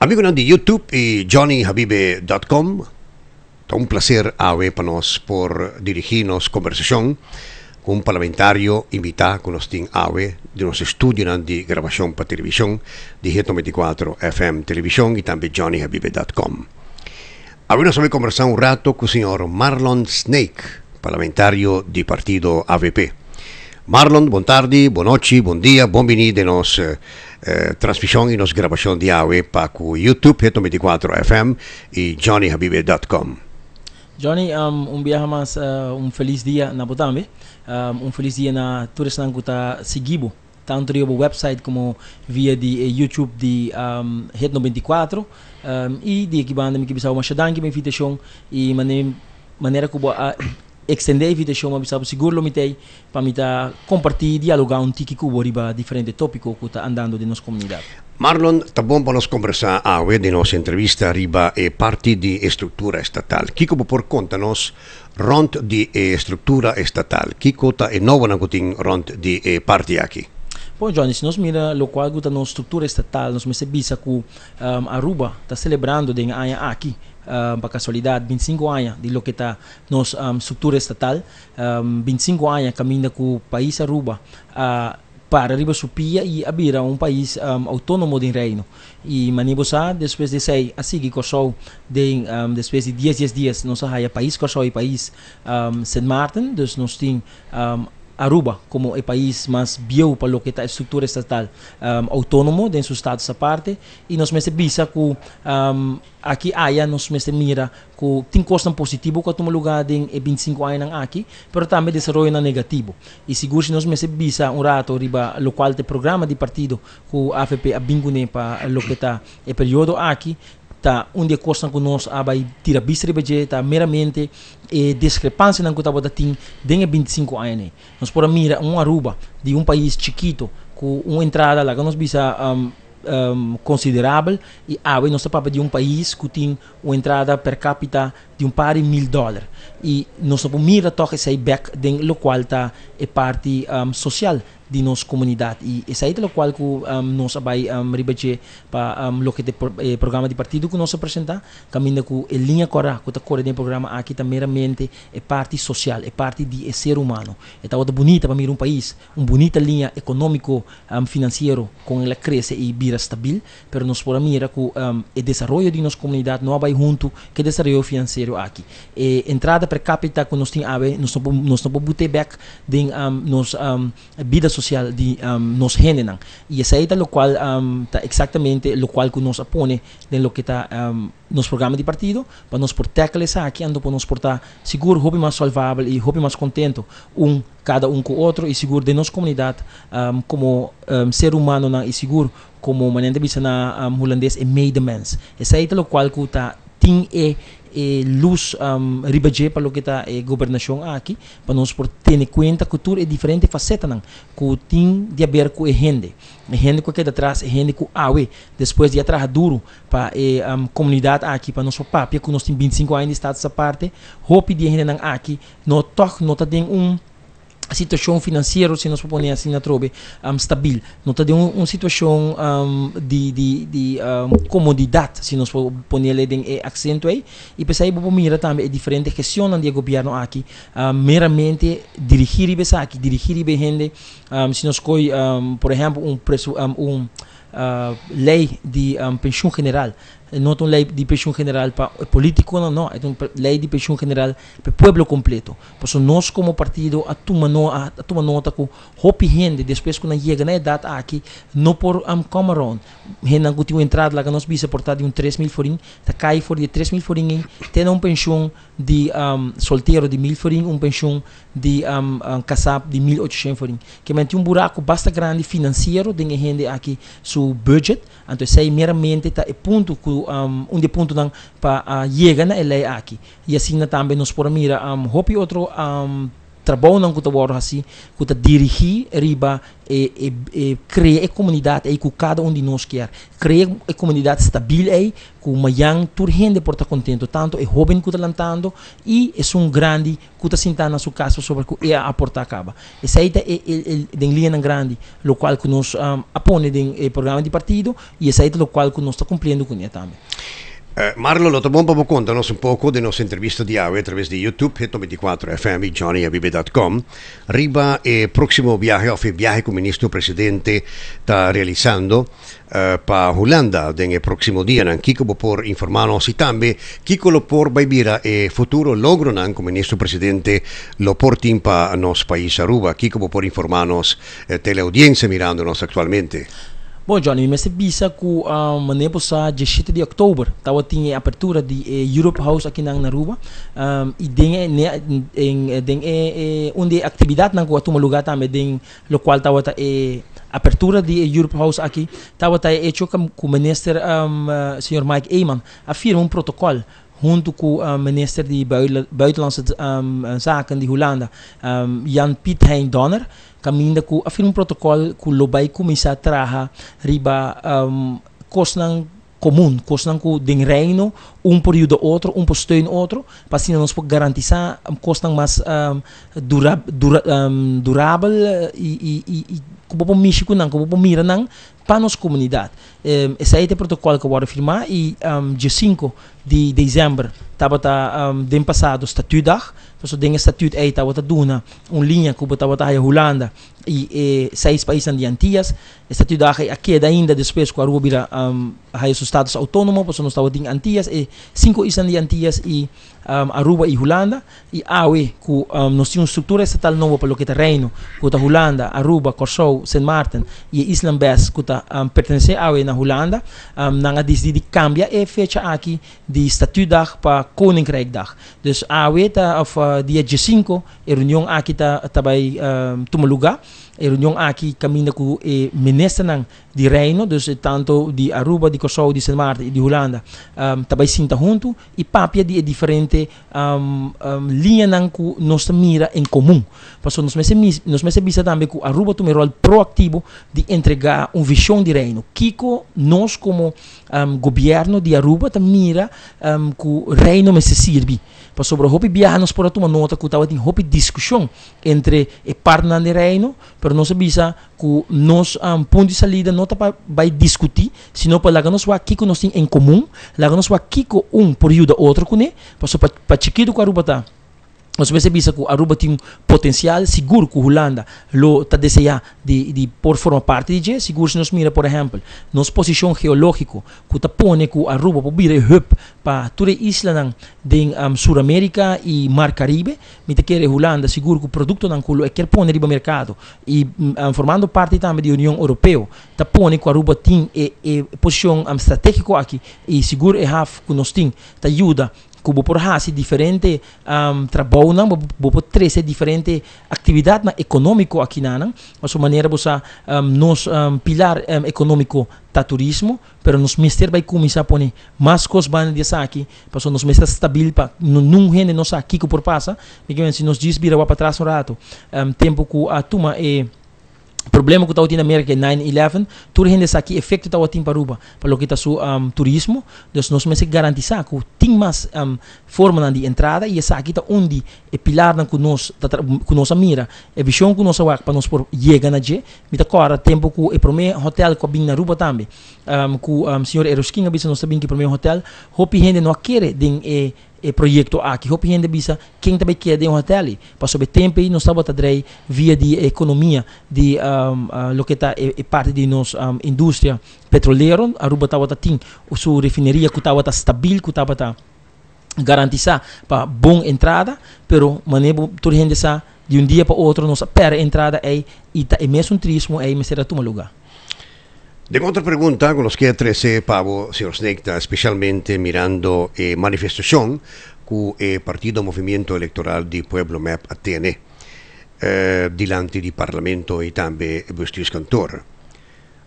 Amigo não de YouTube e johnnyhabibe.com. É um prazer haver para nós por dirigir-nos conversação com um parlamentário invitado que nós temos ave de nosso estúdio de gravação para televisão de Reto 24 FM Televisão e também johnnyhabibe.com. Agora nós vamos conversar um rato com o senhor Marlon Snake, parlamentário do partido AVP. Marlon, boa tarde, boa noite, bom dia, bem-vindo a nossa eh, transmissão e nossa gravação de para o YouTube, Reto 24 FM e johnnyhabibe.com. Johnny, um, um dia mais uh, um feliz dia na Botambe, um, um feliz dia na que está seguindo tanto no website como via de uh, YouTube de um, Red 94 um, e de me que bisa uma chadan que me invitação e maneira maneira que uh, extender a invitação mas bisa seguro lo mitei para me compartilhar dialogar um tiki cubo riba diferente tópico que está andando de nossa comunidade. Marlon, tá bom para nós conversar a de nossa entrevista riba e parte de estrutura estatal. Kiko por conta nos rond de estrutura estatal. Kiko tá e novo na kuting rond de e parte aqui. Bom, Johnny, se nós mira o qual guta na estrutura estatal, nós bisa que um, Aruba está celebrando aya aqui, um, para casualidade, 25 anos de lo que está nos um, estrutura estatal, um, 25 anos caminha com o país Aruba. Uh, para riba supia e abira um país um, autônomo do reino e manibosa depois de sei assim que corsou de um, depois de 10 10 dias não saia país corsou e país um, Saint Martin dus nós tem um, Aruba como o país mais bio para o que está a estrutura estatal um, autônomo dentro do estado essa parte e nós mesmo bisa que um, aqui aya nós mesmo mira que tem costa positivo que toma lugar em 25 anos aqui, mas também desenvolve na negativo. E seguro se nós mesmo bisa um rato riba o qual te programa de partido que o AFP abingune para o que está o período aqui tá onde costa que nós abai tira bistre beje tá meramente e discrepância não que tá tem den 25 anos nós por mira um Aruba de um país chiquito com uma entrada lá que nós bisa um, um, considerável e ah, nós estamos de um país que tem uma entrada per capita de um par de mil dólares e nós estamos mira toque esse back den lo qual está é parte um, social de nossa comunidade e essa é o qual que um, nós vai um, para um, de eh, programa de partido que nós apresentar caminha com a linha cora que está de programa aqui está meramente é parte social é parte de ser humano. É outra bonita para mirar um país uma bonita linha econômico um, financeiro com ela cresce e vira estável pero nós por mira que um, o desenvolvimento de nossa comunidade não vai junto que desenvolvimento financeiro aqui e entrada per capita que nós temos nós não podemos back de um, nos um, vida social de um, nos generan. E essa é o qual um, tá exatamente o qual que nos apone de lo que está um, nos programa de partido para nos essa aqui ando para nos portar seguro hobby mais salvável e hobby mais contento um cada um com outro e seguro de nossa comunidade um, como um, ser humano na seguro como maneira de na um, holandês é made mens essa é que está tem é e luz um, ribaje para lo que está a governação aqui para nós por ter conta cultura é diferente faceta não que tem de haver com a gente. A gente que queda atrás a gente com awe depois de atrás duro para a um, comunidade aqui para nosso papo que nós temos 25 anos de estado essa parte hope de gente não aqui não toque não tem um situação financeira, se nós propõe assim na trobe, um, stabil. Não está de uma um situação um, de, de, de um, comodidade, se nós propõe ele em acento aí. E aí, vou mira também é diferente gestão do governo aqui, meramente dirigir e aqui, dirigir e gente, um, se nós coi, um, por exemplo, um preço, um, um uh, lei de um, pensão general, não é uma lei de pensão general para político, não, não, é uma lei de pensão general para o povo completo. Por isso, nós como partido, a toma, no, a, toma nota que hopi gente, depois quando chega na idade aqui, não por um camarão, gente que tem entrada lá, que nós bisa portar de um 3 mil forinhos, tá cai de 3 mil forinhos, tem uma pensão de um, solteiro de mil forinhos, uma pensão de um, um casado de 1.800 forinhos, que mantém um buraco bastante grande financeiro, de gente aqui, seu budget, então, isso aí meramente tá, ponto que um, um de ponto para uh, chegar na lei aqui. E assim também nos por mira um, outro um, trabalho não kuta waro assim kuta dirigir riba e, e, e criar a comunidade aí que cada um de nós quer criar a comunidade estável aí com uma young tur gente por estar contento. Tanto é jovem que está lantando e é um grande que está sentando na sua casa sobre o que é aportar acaba esse aí é em linha grande o qual que nós um, apone em programa de partido e esse aí é o qual que nós está cumprindo com ele também Eh, Marlo, lo tomó un contanos un poco de nuestra entrevista hoy a través de YouTube, Hit24 FM y. Riba eh, próximo viaje, o el viaje que el ministro presidente está realizando eh, para Holanda en próximo día. Kiko por informarnos y también Kiko lo por vivir el futuro logro nan como ministro presidente lo portin para nos país Aruba. Kiko por informarnos eh, teleaudiencia mirándonos actualmente. Bom, Johnny, mas bisa ku um, manepo sa 17 de outubro, tawa tinha apertura de eh, Europe House aqui na Naruba. Um, e den ne en den eh, onde atividade kuatu lugar também den lo qual tawa ta eh, apertura de Europe House aqui, tawa ta hecho com o minister um, uh, Sr. Mike Eyman, afirma um protocolo com o minister de Buitenlandse um, Zaken de Holanda, um, Jan Piet Hein Donner, caminda ku afirma um protocolo ku lobay kumisa traha riba um, kosnang comum, kosnang ku ding reino um período outro, um posteio outro, para assim nós podemos garantizar um kosnang mais um, dura, dura, um, durável e, e, e como po México não, como po mira não, para nossa comunidade. Um, esse aí é o protocolo que eu vou firmar e um, dia 5 de dezembro estava tá, um, den passado estatuto Então, den estatuto aí estava tá duna uma linha que estava tá a Holanda e, e seis países de Antillas. Estatuto aqui ainda depois com a rua vira um, os estados autônomos, porque nós estava em Antillas e cinco islas de Antillas e um, Aruba e Holanda e awe que um, nós tínhamos uma estrutura estatal nova para o que é reino, que é Holanda, Aruba, Corsou, St. Martin e Island Best que um, pertence a awe na Holanda, um, nanga decidi cambia e fecha aqui de estatuto para awe ta of uh, dia 5 e reunião aqui tá tabay um, tumaluga e reunião aqui caminha com e ministro nang di reino, dus tanto di Aruba, di Kosovo, di Sint Maarten e di Holanda, um, tabay sinta junto e papia di diferente um, um, linha nang ku nos mira em comum. Passo nos mese nos mese bisa também ku Aruba tu rol proativo de entregar um visão de reino. Kiko nós como um, governo de Aruba ta mira um, ku reino mese sirvi. Pa sobre hopi viajanos por uma nota que estava em hopi discussão entre e partner de reino, pero não se bisa que nós um, ponto de salida não tá vai discutir, sino lá nós vai aqui que nós tem em comum, nós vai aqui com um período outro com né, para para chiquito com a ruba nós percebemos que Aruba tem um potencial seguro que a Holanda está deseja de, de por forma parte de seguro se nós mira por exemplo nossa posição geológica que está pone que Aruba pode vir hub para toda a isla de um, Sul América e Mar Caribe. Me te quer Holanda seguro que o produto não culo é quer pone riba mercado. E um, formando parte também da União Europeia está pone que Aruba tem e, e posição um, estratégica aqui e seguro é half que nós tem te ajuda kubo por hasi diferente um, trabalho não bo por treze diferente atividade na econômico aqui na a sua maneira bosa um, nos um, pilar um, econômico ta turismo pero nos mister vai começar pôr mais coisas ban de aqui para nos mister stabil para não rende nos aqui que por passa porque se nos diz vira para trás um rato um, tempo que a turma é problema que está na América é 9-11, tudo gente aqui efeito está tem para Aruba, para o que está su um, turismo, então nós temos que garantir que tem mais um, forma de entrada e essa aqui está onde é pilar que nós que nós mira, é visão que nós vai para nós por chegar na je, me agora tempo que é primeiro hotel que bem na Aruba também, um, que o um, senhor Eroskin abisa nós também que primeiro hotel, hopi gente não quer den é e projeto aqui hopi gente bisa quem também quer de um hotel para sobre tempo e nós estamos a via de economia de um, uh, lo que está é, parte de nossa um, indústria petroleira Aruba estava a ter sua refineria que estava estável que estava a garantizar para boa entrada pero maneira toda gente de um dia para outro nossa pera entrada é e tá, é mesmo turismo é mesmo a lugar De otra pregunta, con los que 13 Pavo, señor Snecta, especialmente mirando eh, manifestación el eh, Partido Movimiento Electoral di Pueblo MEP tiene eh, delante del Parlamento y también vuestro cantor.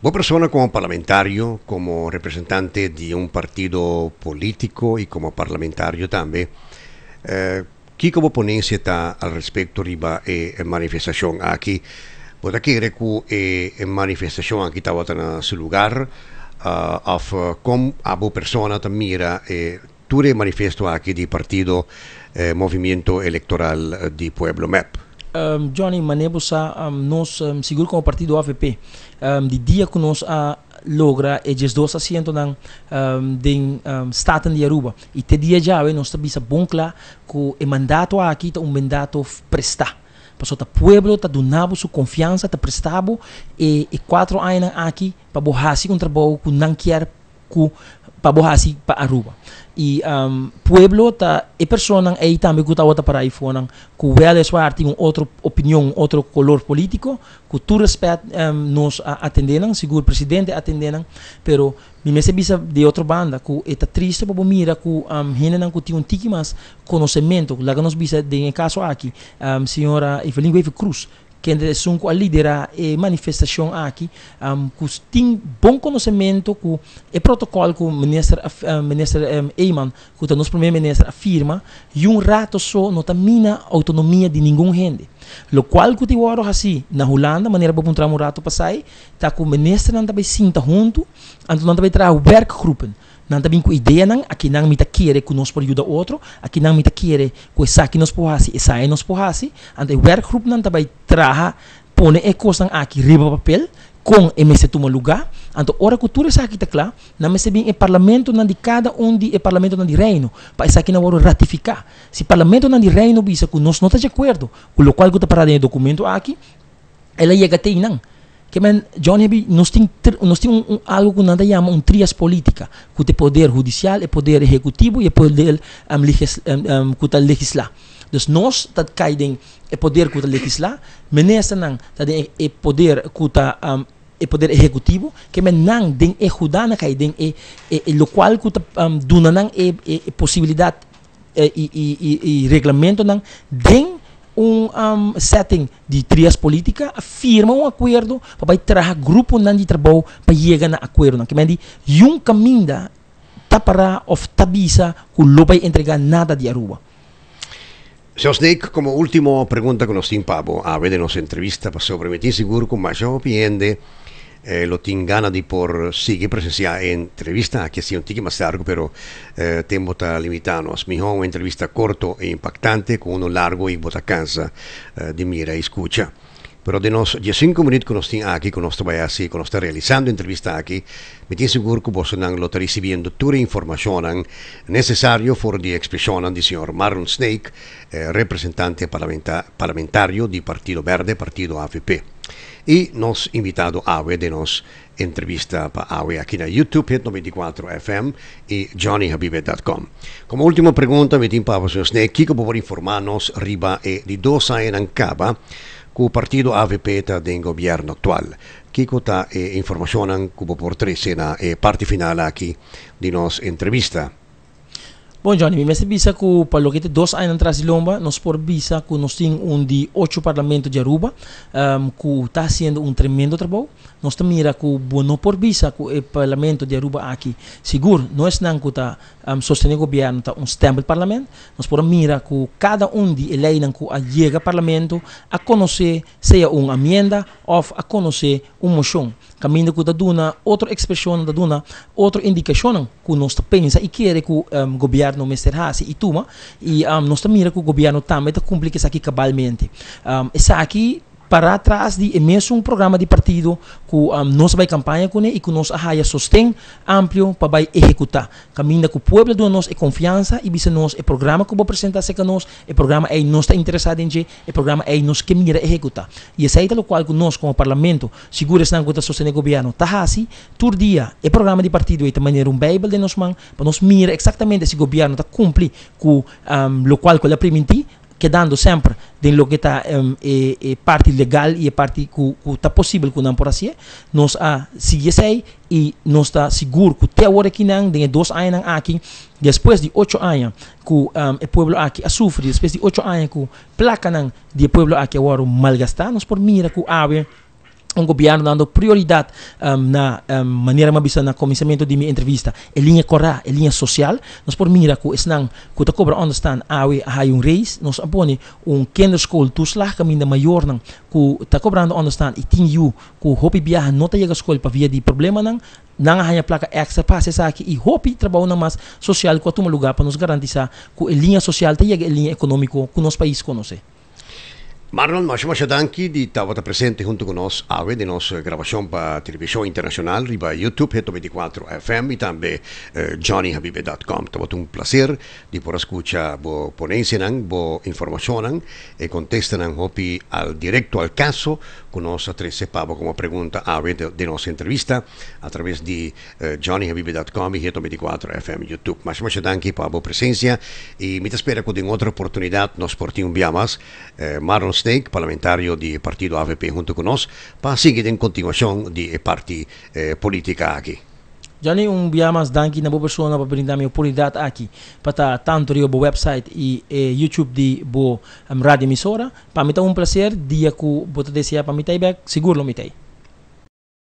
Vos persona como parlamentario, como representante de un partido político y como parlamentario también, eh, que como ponencia está al respecto riba e eh, manifestación aquí. Bota quiere que eh, manifestación aquí estaba en su lugar, uh, of uh, com abo persona ta mira eh, ture manifesto aqui di partido eh, Movimento Electoral di Pueblo MEP. Um, Johnny, manebo sa um, nos um, seguro como partido AVP um, di dia que nos a logra e jes dos asiento ng um, um, Aruba. E te dia já nós bisa bonkla ku e mandato aqui ta um mandato presta Pasó ta pueblo ta donavo su confiança, ta prestavo e, e quatro anos aqui para borrasi um trabalho que não quer que para borrasi para Aruba. E um, pueblo ta e persona e também que tawata para aí fora que o well é tem outra opinião, outro color político, que tu respeita um, nos atenderam, seguro presidente atenderam, pero mi me bisa de outra banda que está triste para mira que um, gente não tem mais conhecimento, que nos bisa de caso aqui, um, senhora Evelyn Wave Cruz, que é a liderar a manifestação aqui, um, que tem bom conhecimento com o protocolo que o ministro, uh, ministro um, Eyman, que o nosso primeiro-ministro afirma, e um rato só não termina a autonomia de nenhum gente. Lo qual que eu oro assim, na Holanda, maneira para encontrar um rato para sair, tá com o ministro não sinta junto, então não também traz werkgroepen. Não também com ideia não, aqui não me tá querer que nós por ajudar outro, aqui não me tá querer que essa aqui nos porrasi, essa aí nos porrasi, então o werkgroep não também traz, põe e coisa aqui riba papel, com esse toma lugar. Então, ora que tudo isso aqui está claro, não me bem o parlamento não de cada um de o parlamento não de reino, para isso aqui não vou ratificar. Se o parlamento não de reino bisa que nós não está de acordo, com o qual que está parado em documento aqui, ela chega até não. Que men John Hebi nós tem nós tem algo que nada chama um trias política, que tem poder judicial, e poder executivo e poder um, legis, um, um, que legislar. Dus nós tá caidem e poder que legislar, menesa não tá e poder que tá um, e poder executivo que men nang ding e judana kay ding e, e, e lo qual ku um, duna nang e, e, e possibilidad e, e, e, e reglamento nang ding um, um, setting de trias política afirma um acordo para trazer grupo nan de trabalho para chegar na acordo que mendi yung caminho tá para of tabisa que lo vai entregar nada de Aruba. Señor Snake, como última pregunta que nos tiene a ver de nuestra entrevista, para sobre seguro con mayor piende eh, lo tingana di por sigue presencia entrevista. Aquí ha un tique más largo pero eh, tiempo está limitado mejor una entrevista corto e impactante con uno largo y bota cansa eh, de mira y escucha. Pero de los 5 minutos que nos tiene aquí, que nos está así, que nos está realizando entrevista aquí, me tiene seguro que vos lo está recibiendo toda la información necesaria por la expresión del señor Marlon Snake, eh, representante parlamentario del Partido Verde, Partido AFP y nos invitado a de nos entrevista para AWE aquí en YouTube, Hit 94 FM y johnnyhabibe.com. Como última pregunta, me timpa a Snake, Kiko por informarnos riba e di dos años en Caba, con el partido AVP del gobierno actual. Kiko ta e información que por tres en la parte final aquí de nos entrevista. Bom, Johnny, me bisa que para lo que dos anos atrás de Lomba, nós por bisa que nós temos um de oito parlamentos de Aruba, um, que está fazendo um tremendo trabalho. Nós também mira que não por bisa que o parlamento de Aruba aqui, seguro, nós não que está um, sustendo o governo, está um stempel parlamento, nós por mira que cada um de eleitos que chega ao parlamento a conhecer, seja uma emenda ou a conhecer uma moção. Caminho que dá outra expressão, dá outra indicação que nós pensa e quer que o governo Mr. Hasi e tuma e nós mira que o governo também está isso aqui cabalmente. Isso aqui para trás de mesmo um programa de partido que um, nós vai campanha com ele e que nós haja sostém amplo para vai executar. Caminha que o povo do nós é confiança e bisa nós é programa que vou apresentar se nós é programa é nós está interessado em é programa é nós que mira executar. E esse é o qual nós como parlamento segura estão que sostener o governo tá assim todo dia é programa de partido é também um bible de nós man para nós mira exatamente se o governo está cumprir com um, o qual que ele permitir quedando sempre de lo que está um, parte legal e a parte que está possível que não por assim nós a seguir sei e está seguro que até agora que não tem dois anos aqui depois de oito anos que um, o povo aqui a sofre de oito anos que placa não de povo aqui agora malgastar nós por mira que a um governo dando prioridade um, na um, maneira mabisa na começamento de minha entrevista é linha corá, é linha social nós por mira que esnang que ta cobra understand awe hay um reis nós apone um kinderschool tuslah caminho maior nang que ta cobrando understand e tin you que hopi biyahan nota yega school pa via di problema nang nang hanya placa extra passe sa aqui e hopi trabalho na mais social com a lugar para nos garantizar a linha social tem a linha econômica que o nosso país conhece. Marlon Mashmasha Danki di Tawata presente junto con nos ave de nos grabación para televisión internacional riba YouTube Heto 24 FM y también eh, johnnyhabibe.com. Tawata un placer di por escuchar bo ponencia nan, bo información e contesta nan hopi al directo al caso con nos a tres sepavo como pregunta ave de, de nos entrevista a través di eh, johnnyhabibe.com y Heto 24 FM YouTube. Mashmasha Danki para bo presencia y mi te espera que en otra oportunidad nos porti un más eh, Marlon Steak, parlamentario di Partido AVP junto con nos, para seguir en continuación de parte eh, política aquí. Johnny, um dia mais danke na boa pessoa para brindar minha oportunidade aqui para tanto o bo website e, e YouTube de bo um, rádio emissora. Para mim é um prazer dia que você deseja para mim seguro lo mitei.